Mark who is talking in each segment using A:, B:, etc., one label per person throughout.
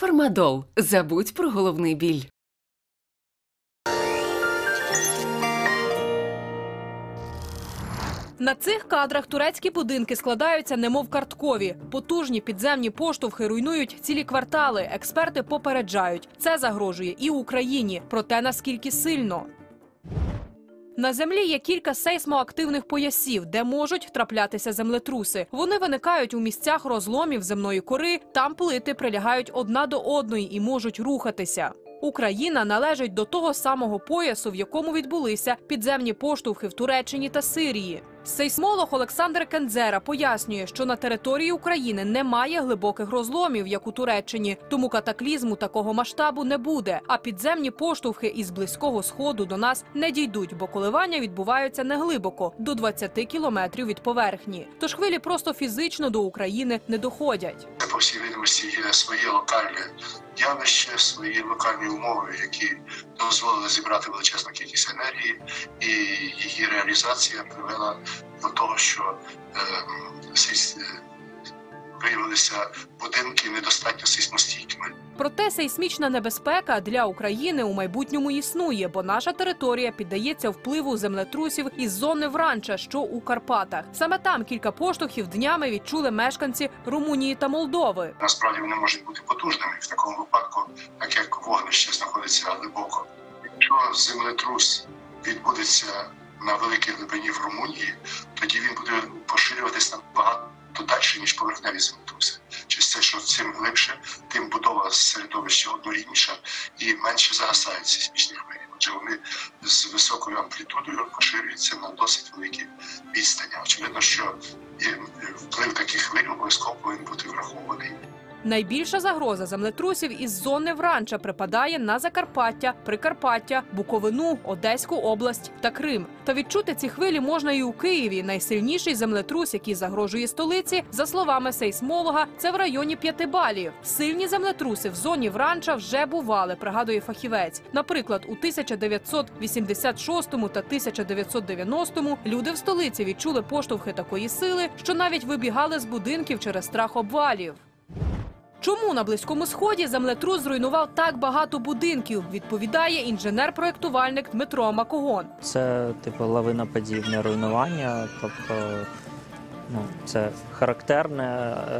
A: Фармадол. Забудь про головний біль.
B: На цих кадрах турецькі будинки складаються немов карткові. Потужні підземні поштовхи руйнують цілі квартали. Експерти попереджають, це загрожує і Україні. Проте наскільки сильно. На землі є кілька сейсмоактивних поясів, де можуть траплятися землетруси. Вони виникають у місцях розломів земної кори. Там плити прилягають одна до одної і можуть рухатися. Україна належить до того самого поясу, в якому відбулися підземні поштовхи в Туреччині та Сирії. Сейсмолог Олександр Кензера пояснює, що на території України немає глибоких розломів, як у Туреччині, тому катаклізму такого масштабу не буде. А підземні поштовхи із близького сходу до нас не дійдуть, бо коливання відбуваються неглибоко до 20 кілометрів від поверхні. Тож хвилі просто фізично до України не доходять.
C: по всій видимості є своє локальне явище, свої локальні умови, які дозволили зібрати величезну кількість енергії, і її реалізація привела до того, що е, виявилися будинки недостатньо сейсмостійкими.
B: Проте сейсмічна небезпека для України у майбутньому існує, бо наша територія піддається впливу землетрусів із зони Вранча, що у Карпатах. Саме там кілька поштовхів днями відчули мешканці Румунії та Молдови.
C: Насправді вони можуть бути потужними в такому випадку, так як вогнище знаходиться глибоко. Якщо землетрус відбудеться на великій глибині в Румунії, тоді він буде поширюватись набагато далі, ніж поверхневі землетруси. Через те, що цим глибше, тим будова середовища однорідніша і менше загасають сейсмічні хвилі. Отже, вони з високою амплітудою поширюються на досить великі відстані. Очевидно, що вплив таких хвиль обов'язково повинен бути врахований.
B: Найбільша загроза землетрусів із зони Вранча припадає на Закарпаття, Прикарпаття, Буковину, Одеську область та Крим. Та відчути ці хвилі можна і у Києві. Найсильніший землетрус, який загрожує столиці, за словами сейсмолога, це в районі п'яти балів. Сильні землетруси в зоні Вранча вже бували, пригадує фахівець. Наприклад, у 1986 та 1990 люди в столиці відчули поштовхи такої сили, що навіть вибігали з будинків через страх обвалів. Чому на близькому сході землетрус зруйнував так багато будинків? Відповідає інженер-проєктувальник Дмитро Макогон.
D: Це типу лавиноподібне руйнування, тобто ну, це характерне е,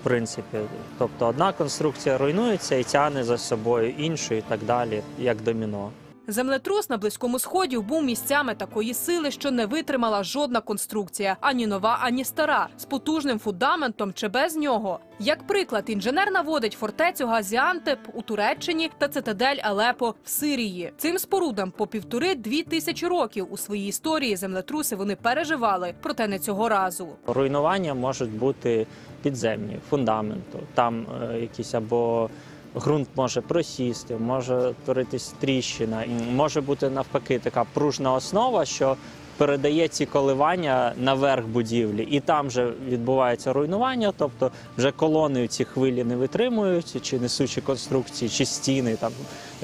D: в принципі. Тобто одна конструкція руйнується і тягне за собою іншу і так далі, як доміно.
B: Землетрус на близькому сході був місцями такої сили, що не витримала жодна конструкція, ані нова, ані стара, з потужним фундаментом чи без нього. Як приклад, інженер наводить фортецю Газіантеп у Туреччині та цитадель Алепо в Сирії. Цим спорудам по півтори-дві тисячі років у своїй історії землетруси вони переживали, проте не цього разу.
D: Руйнування можуть бути підземні, фундаменту, там е, якісь або ґрунт може просісти, може творитись тріщина, може бути навпаки така пружна основа, що передає ці коливання наверх будівлі, і там же відбувається руйнування, тобто вже колони ці хвилі не витримують, чи несучі конструкції, чи стіни там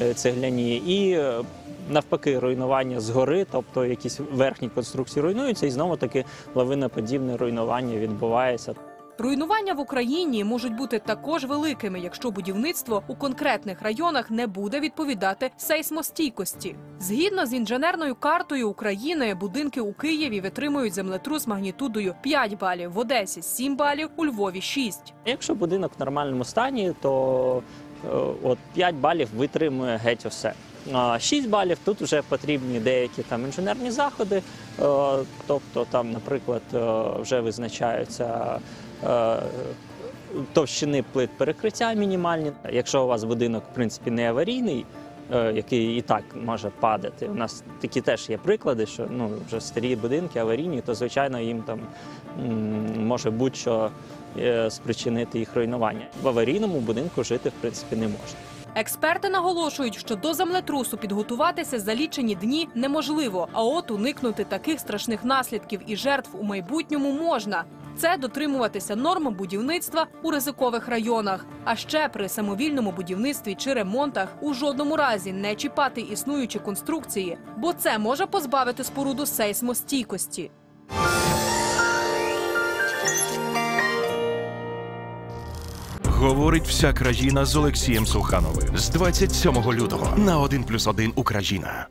D: е, цегляні, і е, навпаки руйнування згори, тобто якісь верхні конструкції руйнуються, і знову таки лавиноподібне руйнування відбувається.
B: Руйнування в Україні можуть бути також великими, якщо будівництво у конкретних районах не буде відповідати сейсмостійкості. Згідно з інженерною картою України, будинки у Києві витримують землетрус магнітудою 5 балів, в Одесі 7 балів, у Львові 6.
D: Якщо будинок в нормальному стані, то е, от 5 балів витримує геть усе. А 6 балів тут вже потрібні деякі там інженерні заходи, е, тобто там, наприклад, е, вже визначаються е, товщини плит перекриття мінімальні. Якщо у вас будинок в принципі не аварійний, який і так може падати. У нас такі теж є приклади, що ну вже старі будинки аварійні, то звичайно їм там може будь-що спричинити їх руйнування. В аварійному будинку жити в принципі не можна.
B: Експерти наголошують, що до землетрусу підготуватися за лічені дні неможливо, а от уникнути таких страшних наслідків і жертв у майбутньому можна. Це дотримуватися норм будівництва у ризикових районах. А ще при самовільному будівництві чи ремонтах у жодному разі не чіпати існуючі конструкції, бо це може позбавити споруду сейсмостійкості.
E: Говорить вся країна з Олексієм Сухановим з 27 лютого на 1+,1 Україна.